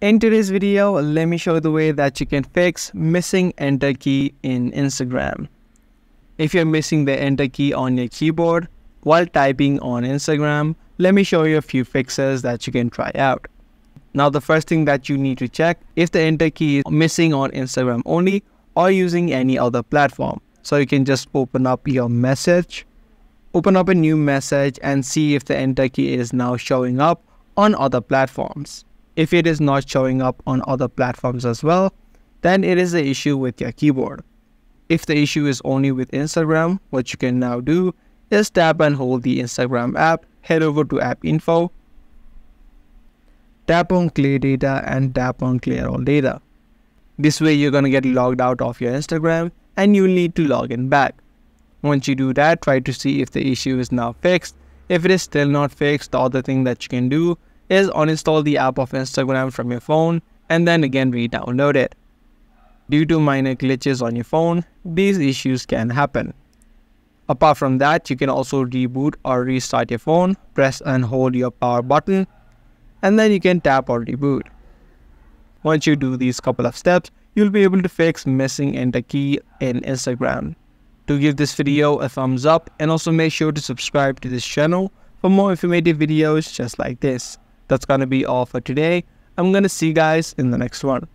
In today's video, let me show you the way that you can fix missing enter key in Instagram. If you're missing the enter key on your keyboard while typing on Instagram, let me show you a few fixes that you can try out. Now the first thing that you need to check if the enter key is missing on Instagram only or using any other platform. So you can just open up your message, open up a new message and see if the enter key is now showing up on other platforms. If it is not showing up on other platforms as well, then it is an issue with your keyboard. If the issue is only with Instagram, what you can now do is tap and hold the Instagram app, head over to app info, tap on clear data and tap on clear all data. This way you're gonna get logged out of your Instagram and you'll need to log in back. Once you do that, try to see if the issue is now fixed. If it is still not fixed, the other thing that you can do is uninstall the app of Instagram from your phone and then again re-download it. Due to minor glitches on your phone, these issues can happen. Apart from that, you can also reboot or restart your phone, press and hold your power button, and then you can tap or reboot. Once you do these couple of steps, you'll be able to fix missing enter key in Instagram. Do give this video a thumbs up and also make sure to subscribe to this channel for more informative videos just like this that's gonna be all for today. I'm gonna see you guys in the next one.